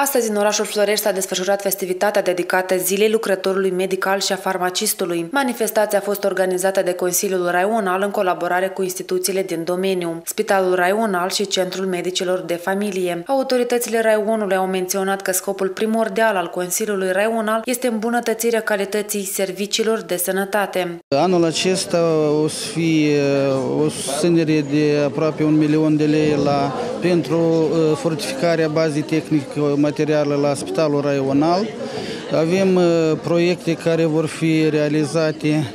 Astăzi, în orașul Florești, s-a desfășurat festivitatea dedicată Zilei lucrătorului medical și a farmacistului. Manifestația a fost organizată de Consiliul Raional în colaborare cu instituțiile din domeniu, Spitalul Raional și Centrul Medicilor de Familie. Autoritățile Raionului au menționat că scopul primordial al Consiliului Raional este îmbunătățirea calității serviciilor de sănătate. Anul acesta o să fie o susținere de aproape un milion de lei la, pentru uh, fortificarea bazei tehnică materiale la Spitalul Raional. Avem uh, proiecte care vor fi realizate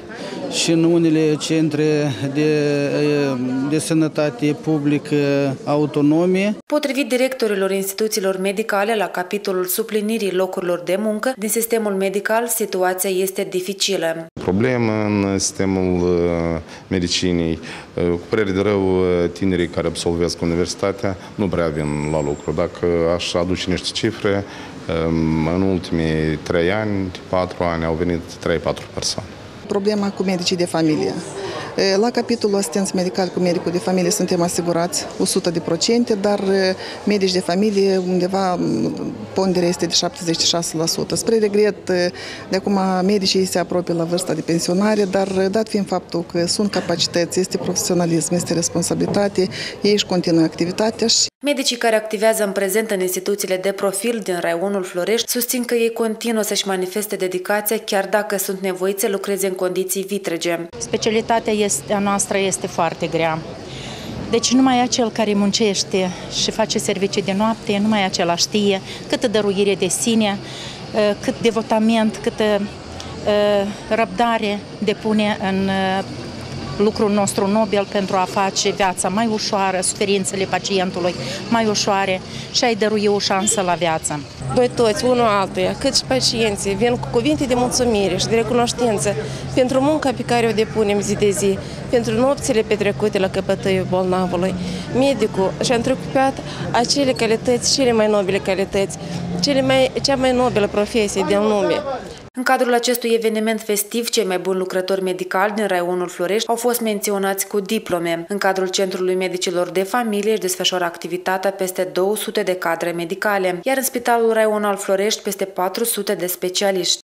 și în unele centre de, uh, de sănătate publică autonome. Potrivit directorilor instituțiilor medicale la capitolul suplinirii locurilor de muncă din sistemul medical, situația este dificilă. Probleme în sistemul uh, medicinei. Cu părere de rău, tinerii care absolvesc universitatea nu prea vin la lucru. Dacă aș aduce niște cifre, în ultimii trei ani, patru ani, au venit 3-4 persoane. Problema cu medicii de familie. La capitolul asistență medicală cu medicul de familie suntem asigurați 100%, dar medici de familie undeva ponderea este de 76%. Spre regret, de acum medicii se apropie la vârsta de pensionare, dar dat fiind faptul că sunt capacități, este profesionalism, este responsabilitate, ei își continuă activitatea și Medicii care activează în prezent în instituțiile de profil din raionul Florești susțin că ei continuă să-și manifeste dedicația chiar dacă sunt nevoiți să lucreze în condiții vitrege. Specialitatea este, a noastră este foarte grea. Deci numai acel care muncește și face servicii de noapte, numai acela știe câtă dăruire de sine, cât devotament, câtă răbdare depune în lucrul nostru nobil pentru a face viața mai ușoară, suferințele pacientului mai ușoare și a-i dărui o șansă la viață. Noi toți, unul altuia, cât și pacienții, vin cu cuvinte de mulțumire și de recunoștință pentru munca pe care o depunem zi de zi, pentru nopțile petrecute la căpătăiul bolnavului. Medicul și-a întrecupat acele calități, cele mai nobile calități, cele mai, cea mai nobilă profesie din lume. În cadrul acestui eveniment festiv, cei mai buni lucrători medicali din raionul Florești au fost menționați cu diplome. În cadrul Centrului Medicilor de Familie își desfășoară activitatea peste 200 de cadre medicale, iar în Spitalul Raional Florești peste 400 de specialiști.